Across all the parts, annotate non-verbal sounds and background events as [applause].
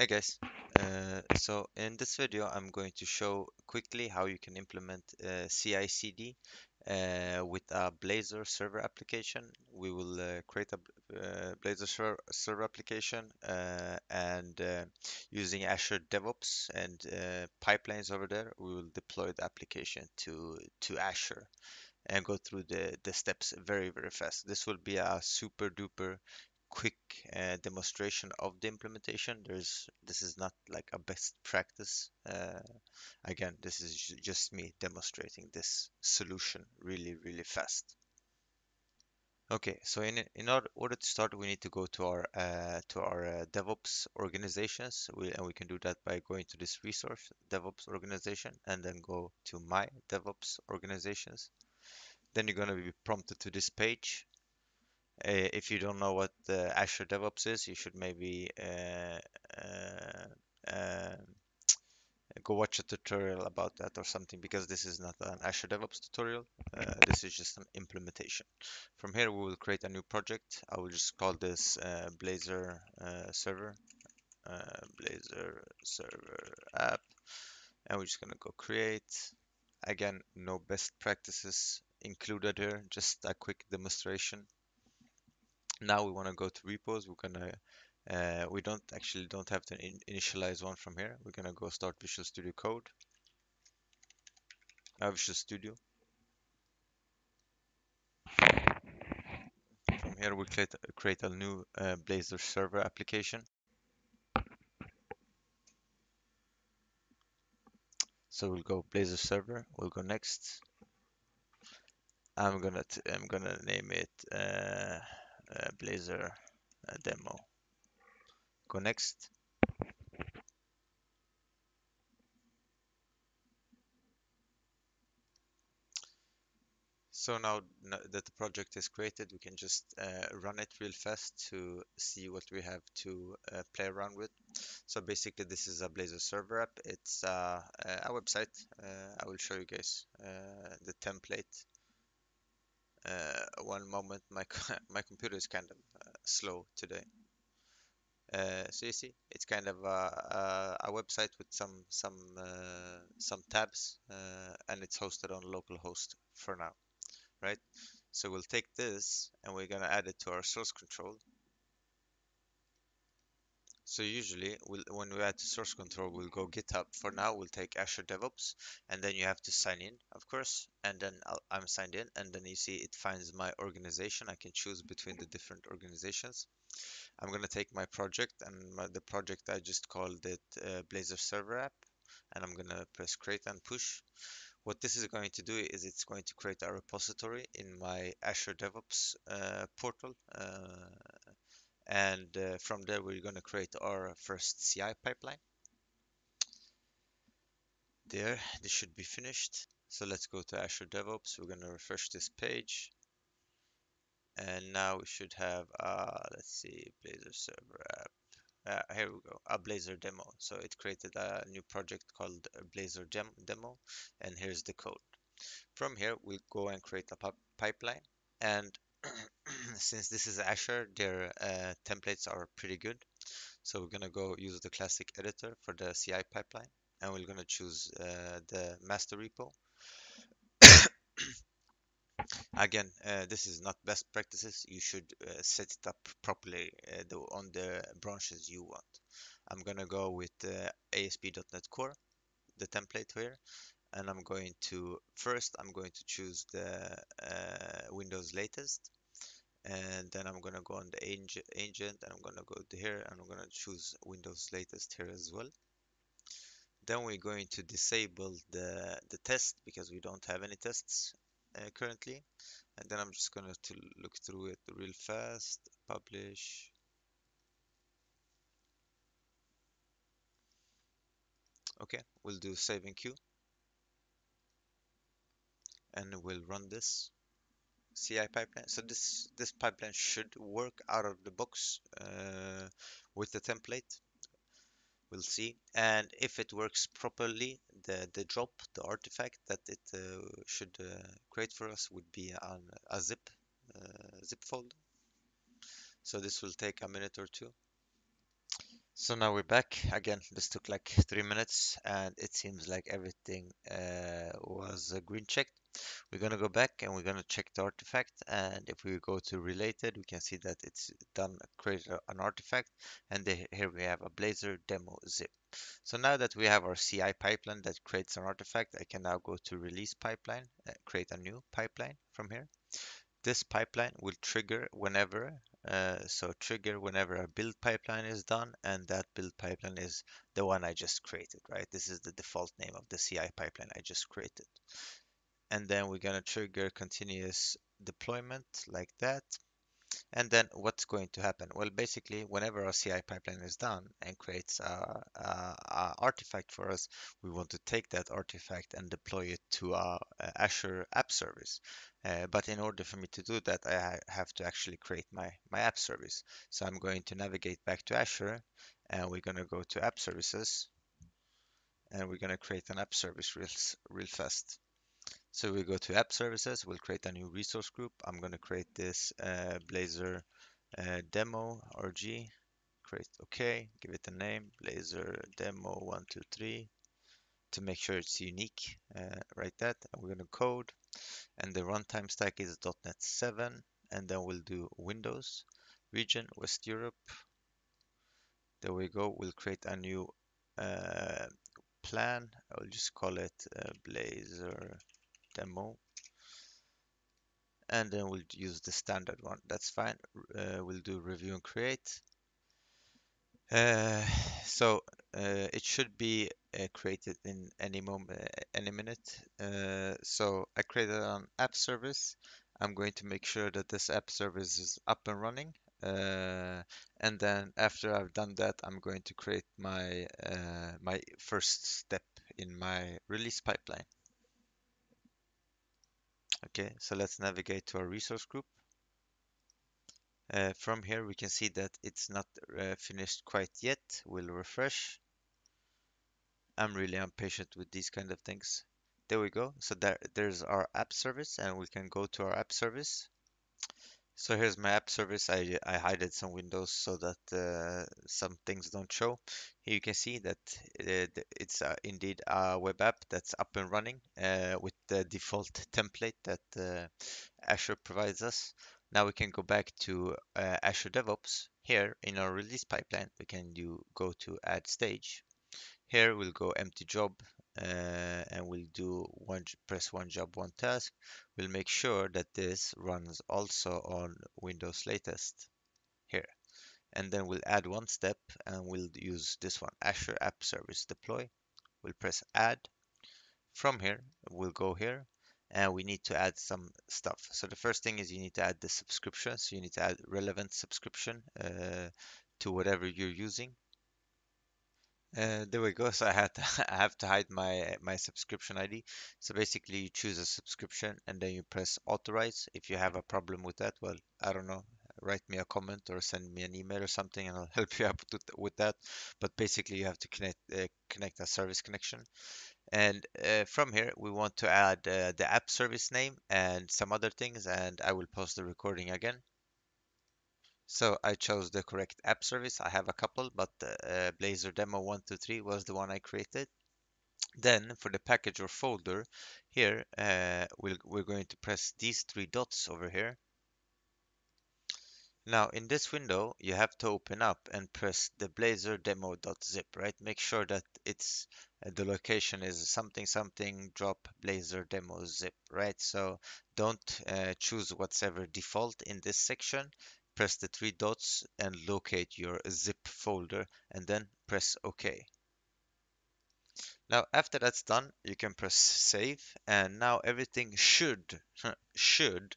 Hey guys, uh, so in this video I'm going to show quickly how you can implement uh, CI/CD uh, with a Blazor server application. We will uh, create a uh, Blazor ser server application uh, and using Azure DevOps and pipelines over there, we will deploy the application to to Azure and go through the the steps very very fast. This will be a super duper quick uh, demonstration of the implementation. There's this is not like a best practice. Uh, again, this is just me demonstrating this solution really, really fast. Okay, so in in order, to start, we need to go to our uh, to our uh, DevOps organizations, we, and we can do that by going to this resource, DevOps organization, and then go to My DevOps organizations. Then you're going to be prompted to this page if you don't know what the Azure DevOps is, you should maybe uh, uh, uh, go watch a tutorial about that or something because this is not an Azure DevOps tutorial. Uh, this is just an implementation. From here, we will create a new project. I will just call this uh, Blazor uh, server, Blazor server app, and we're just gonna go create. Again, no best practices included here, just a quick demonstration now we want to go to repos we're gonna uh, we don't actually don't have to in initialize one from here. We're gonna go start Visual Studio Code. Uh, Visual Studio. From here we create, create a new uh, Blazor server application. So we'll go Blazor server we'll go next. I'm gonna t I'm gonna name it uh, Blazor uh, demo. Go next. So now that the project is created, we can just uh, run it real fast to see what we have to uh, play around with. So basically this is a Blazor server app. It's uh, a website. Uh, I will show you guys uh, the template uh, one moment, my [laughs] my computer is kind of uh, slow today. Uh, so you see, it's kind of a, a, a website with some some uh, some tabs, uh, and it's hosted on localhost for now, right? So we'll take this and we're gonna add it to our source control, so usually we'll, when we add to source control, we'll go GitHub. For now, we'll take Azure DevOps, and then you have to sign in, of course. And then i am signed in, and then you see it finds my organization. I can choose between the different organizations. I'm gonna take my project, and my, the project I just called it uh, Blazor Server App, and I'm gonna press create and push. What this is going to do is it's going to create a repository in my Azure DevOps uh, portal. Uh, and uh, from there we're going to create our first CI pipeline. There, this should be finished. So let's go to Azure DevOps. We're going to refresh this page. And now we should have, uh, let's see, Blazor server app. Uh, here we go, a Blazor demo. So it created a new project called Blazor Dem demo. And here's the code. From here, we'll go and create a pipeline. And [clears throat] [clears throat] since this is Azure, their uh, templates are pretty good. So we're going to go use the classic editor for the CI pipeline, and we're going to choose uh, the master repo. [coughs] Again, uh, this is not best practices. You should uh, set it up properly uh, the, on the branches you want. I'm going to go with ASP.NET Core, the template here, and I'm going to first I'm going to choose the uh, Windows latest and then I'm gonna go on the agent and I'm gonna go to here and I'm gonna choose Windows latest here as well. Then we're going to disable the the test because we don't have any tests uh, currently. And then I'm just gonna to look through it real fast publish. Okay we'll do save in queue. And we'll run this CI pipeline. So this this pipeline should work out of the box uh, with the template. We'll see. And if it works properly, the the drop, the artifact that it uh, should uh, create for us would be on a zip uh, zip folder. So this will take a minute or two. So now we're back. Again, this took like three minutes and it seems like everything uh, was uh, green checked. We're gonna go back and we're gonna check the artifact and if we go to related, we can see that it's done, created an artifact and the, here we have a Blazor demo zip. So now that we have our CI pipeline that creates an artifact, I can now go to release pipeline, uh, create a new pipeline from here. This pipeline will trigger whenever, uh, so trigger whenever a build pipeline is done, and that build pipeline is the one I just created, right? This is the default name of the CI pipeline I just created. And then we're gonna trigger continuous deployment like that. And then what's going to happen? Well, basically, whenever our CI pipeline is done and creates a, a, a artifact for us, we want to take that artifact and deploy it to our uh, Azure App Service. Uh, but in order for me to do that, I ha have to actually create my, my app service. So I'm going to navigate back to Azure and we're going to go to App Services and we're going to create an app service real, real fast. So we go to app services, we'll create a new resource group. I'm going to create this uh, Blazor uh, demo RG, create OK, give it a name, Blazor demo 123 to make sure it's unique, uh, write that. And we're going to code and the runtime stack is .NET 7 and then we'll do Windows, region, West Europe. There we go, we'll create a new uh, plan. I'll just call it uh, Blazor demo. And then we'll use the standard one. That's fine. Uh, we'll do review and create. Uh, so uh, it should be uh, created in any moment uh, any minute. Uh, so I created an app service. I'm going to make sure that this app service is up and running. And then after I've done that I'm going to create my my first step in my release pipeline Okay, so let's navigate to our resource group. Uh, from here, we can see that it's not uh, finished quite yet. We'll refresh. I'm really impatient with these kind of things. There we go. So there, there's our app service and we can go to our app service. So here's my app service. I, I hid some windows so that uh, some things don't show. Here you can see that uh, it's uh, indeed a web app that's up and running uh, with the default template that uh, Azure provides us. Now we can go back to uh, Azure DevOps. Here in our release pipeline, we can do go to add stage. Here we'll go empty job and we'll do one press one job one task. We'll make sure that this runs also on Windows latest here. And then we'll add one step and we'll use this one Azure App Service Deploy. We'll press add. From here we'll go here and we need to add some stuff. So the first thing is you need to add the subscription so you need to add relevant subscription uh, to whatever you're using uh, there we go. So I had to, [laughs] I have to hide my my subscription ID. So basically, you choose a subscription and then you press authorize. If you have a problem with that, well, I don't know. Write me a comment or send me an email or something, and I'll [laughs] help you out with that. But basically, you have to connect uh, connect a service connection. And uh, from here, we want to add uh, the app service name and some other things. And I will post the recording again. So I chose the correct app service. I have a couple, but uh, Blazor Demo 123 was the one I created. Then for the package or folder, here uh, we we are going to press these three dots over here. Now in this window, you have to open up and press the blazor demo.zip, right? Make sure that it's uh, the location is something something drop blazor demo zip, right? So don't uh, choose whatever default in this section press the three dots and locate your zip folder and then press OK. Now after that's done, you can press save and now everything should should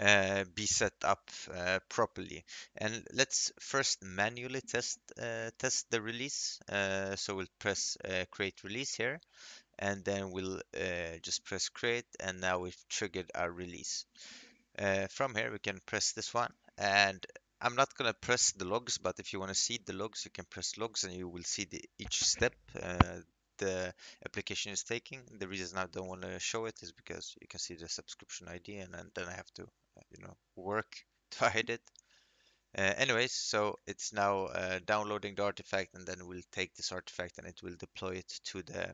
uh, be set up uh, properly. And let's first manually test uh, test the release. Uh, so we'll press uh, create release here and then we'll uh, just press create and now we've triggered our release. from here we can press this one and I'm not going to press the logs, but if you want to see the logs, you can press logs and you will see the, each step uh, the application is taking. The reason I don't want to show it is because you can see the subscription ID and, and then I have to, uh, you know, work [laughs] to hide it. Uh, anyways, so it's now uh, downloading the artifact and then we'll take this artifact and it will deploy it to the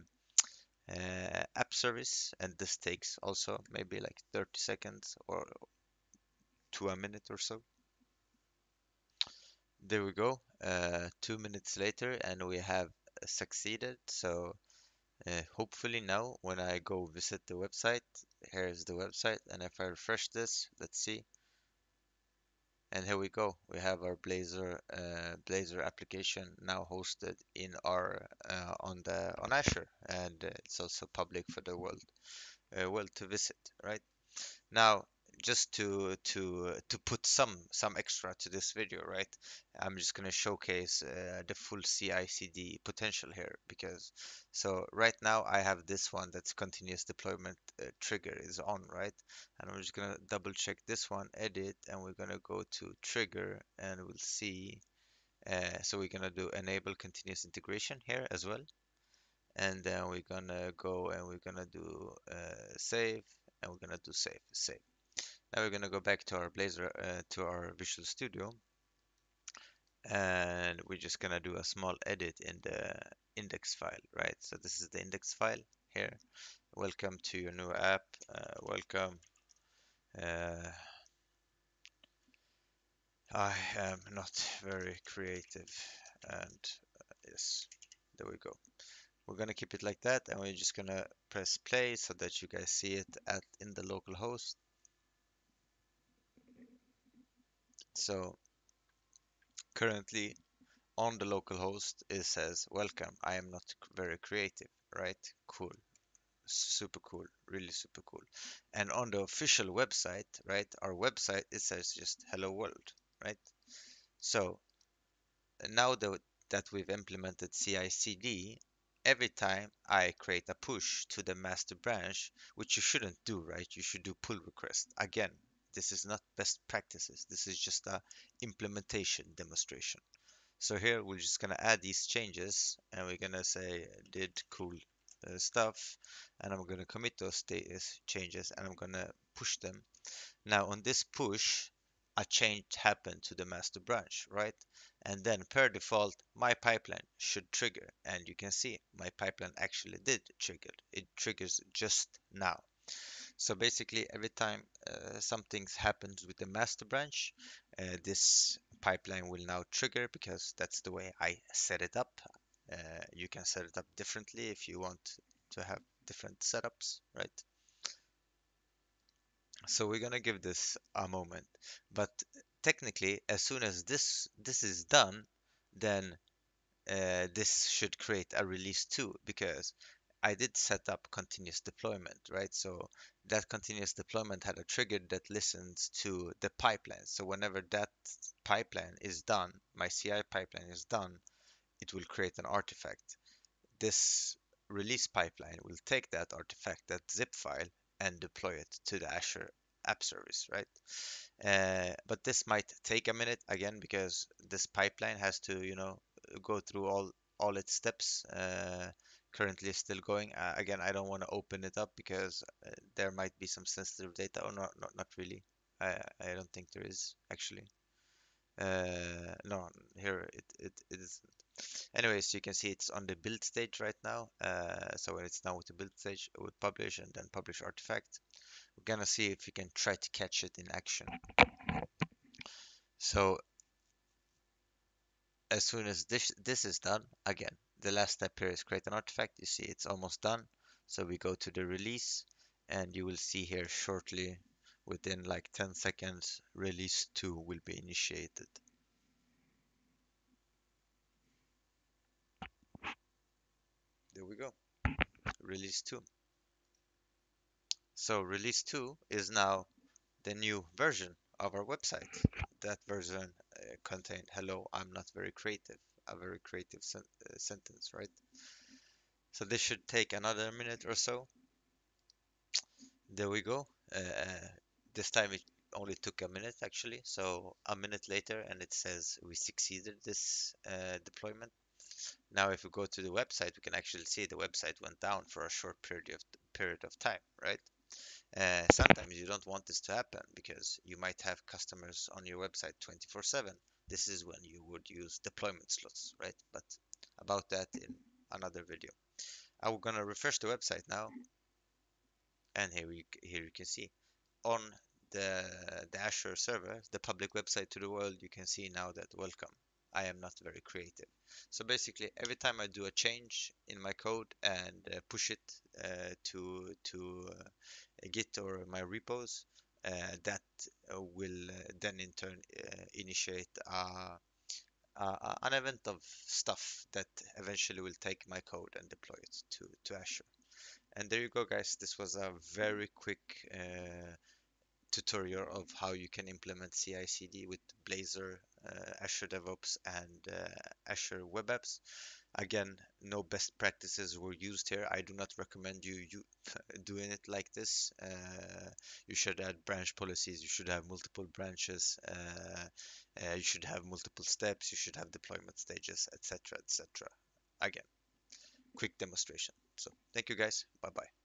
uh, app service and this takes also maybe like 30 seconds or to a minute or so. There we go, uh, two minutes later and we have succeeded. So uh, hopefully now when I go visit the website, here's the website and if I refresh this, let's see. And here we go. We have our Blazor uh, application now hosted in our uh, on the on Azure, and it's also public for the world uh, world to visit. Right now, just to to to put some some extra to this video right? I'm just going to showcase uh, the full ci/cd potential here because so right now i have this one that's continuous deployment uh, trigger is on right? And i'm just going to double check this one edit and we're going to go to trigger and we'll see uh, so we're going to do enable continuous integration here as well. And then we're gonna go and we're gonna do uh, save and we're gonna do save save now we're going to go back to our Blazor, uh, to our Visual Studio. And we're just going to do a small edit in the index file, right? So this is the index file here. Welcome to your new app. Uh, welcome. Uh, I am not very creative. And uh, yes, there we go. We're going to keep it like that. And we're just going to press play so that you guys see it at in the local host. So currently on the local host it says welcome. I am not very creative right? Cool. Super cool. Really super cool. And on the official website right our website it says just hello world right? So now that, we've implemented CI CD every time I create a push to the master branch which you shouldn't do right? You should do pull request. Again this is not best practices. This is just a implementation demonstration. So here we're just going to add these changes and we're going to say did cool uh, stuff and I'm going to commit those changes and I'm going to push them. Now on this push, a change happened to the master branch, right? And then per default, my pipeline should trigger. And you can see my pipeline actually did trigger. It triggers just now. So basically, every time uh, something happens with the master branch, uh, this pipeline will now trigger because that's the way I set it up. Uh, you can set it up differently if you want to have different setups, right? So we're gonna give this a moment, but technically, as soon as this this is done, then uh, this should create a release too, because I did set up continuous deployment, right? So that continuous deployment had a trigger that listens to the pipeline. So whenever that pipeline is done, my CI pipeline is done, it will create an artifact. This release pipeline will take that artifact, that zip file, and deploy it to the Azure app service, right? Uh, but this might take a minute again because this pipeline has to, you know, go through all all its steps. Uh, currently still going. Uh, again, I don't want to open it up because uh, there might be some sensitive data or not, not, not really. I, I don't think there is actually. Uh, no, here it, it, it isn't. Anyways, you can see it's on the build stage right now. Uh, so when it's now with the build stage, it would publish and then publish artifact. We're gonna see if we can try to catch it in action. So as soon as this this is done, again, the last step here is create an artifact. You see it's almost done. So we go to the release and you will see here shortly within like 10 seconds release 2 will be initiated. There we go. Release 2. So release 2 is now the new version of our website. That version uh, contained hello, I'm not very creative a very creative sen uh, sentence, right? So this should take another minute or so. There we go. Uh, this time it only took a minute actually. So a minute later and it says we succeeded this uh, deployment. Now if we go to the website, we can actually see the website went down for a short period of period of time, right? Uh, sometimes you don't want this to happen because you might have customers on your website 24/7. This is when you would use deployment slots, right? But about that in another video. I'm gonna refresh the website now, and here we here you can see on the the Azure server, the public website to the world, you can see now that welcome. I am not very creative. So basically, every time I do a change in my code and uh, push it uh, to to uh, Git or my repos, that uh, will uh, then in turn initiate an event of stuff that eventually will take my code and deploy it to, to Azure. And there you go, guys. This was a very quick uh, tutorial of how you can implement CI/CD with Blazor, uh, Azure DevOps, and uh, Azure Web Apps. Again, no best practices were used here. I do not recommend you, you [laughs] doing it like this. Uh, you should add branch policies. You should have multiple branches. Uh, uh, you should have multiple steps. You should have deployment stages, etc., etc. Again, quick demonstration. So thank you guys. Bye bye.